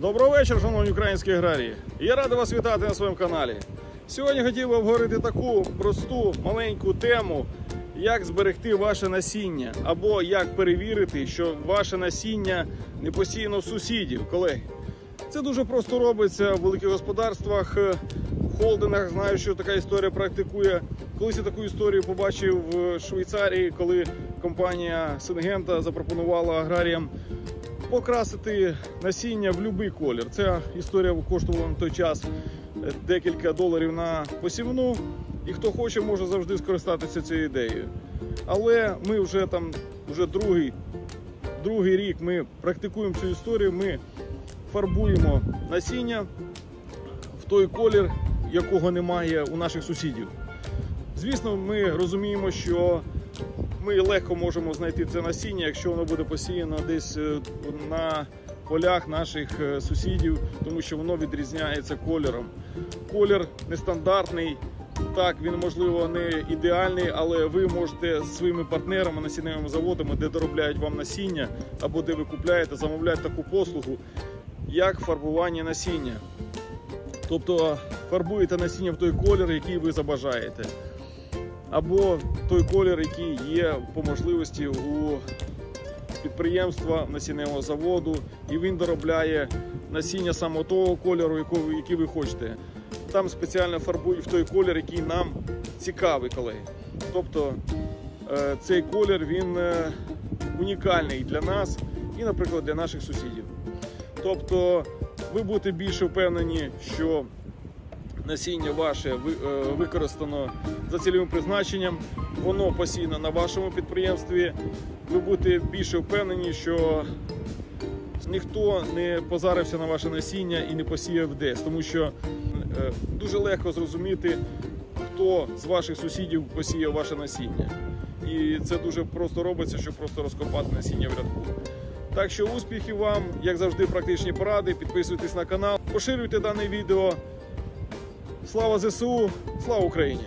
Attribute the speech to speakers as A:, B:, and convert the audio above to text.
A: Доброго вечора, шановні українські аграрії. Я радий вас вітати на своєму каналі. Сьогодні хотів би обговорити таку просту маленьку тему, як зберегти ваше насіння, або як перевірити, що ваше насіння не постійно в сусідів, колеги. Це дуже просто робиться в великих господарствах, е, в холдингах. Знаю, що така історія практикує. Колись я таку історію побачив в Швейцарії, коли компанія Сингента запропонувала аграріям покрасити насіння в будь-який колір. Ця історія коштувала на той час е, декілька доларів на посівну, і хто хоче, може завжди скористатися цією ідеєю. Але ми вже там, вже другий, другий рік ми практикуємо цю історію. Ми фарбуємо насіння в той колір, якого немає у наших сусідів. Звісно, ми розуміємо, що ми легко можемо знайти це насіння, якщо воно буде посіяно десь е, на полях наших е, сусідів, тому що воно відрізняється кольором. Колір нестандартний. Так, він можливо не ідеальний, але ви можете з своїми партнерами, насінневими заводами, де доробляють вам насіння, або де ви купляєте, замовляти таку послугу, як фарбування насіння. Тобто фарбуєте насіння в той колір, який ви забажаєте або той колір, який є по можливості у підприємства насінневого заводу, і він доробляє насіння саме того кольору, який ви хочете. Там спеціально фарбують в той колір, який нам цікавий, колеги. Тобто е, цей колір він е, унікальний для нас і, наприклад, для наших сусідів. Тобто ви будете більше впевнені, що насіння ваше е, використано за цільовим призначенням, воно посіяно на вашому підприємстві. Ви будете більше впевнені, що ніхто не позарився на ваше насіння і не посіяв десь, тому що е, дуже легко зрозуміти, хто з ваших сусідів посіяв ваше насіння. І це дуже просто робиться, щоб просто розкопати насіння в рядку. Так що успіхів вам, як завжди, практичні поради. Підписуйтесь на канал, поширюйте дане відео. Слава ЗСУ, слава Україні!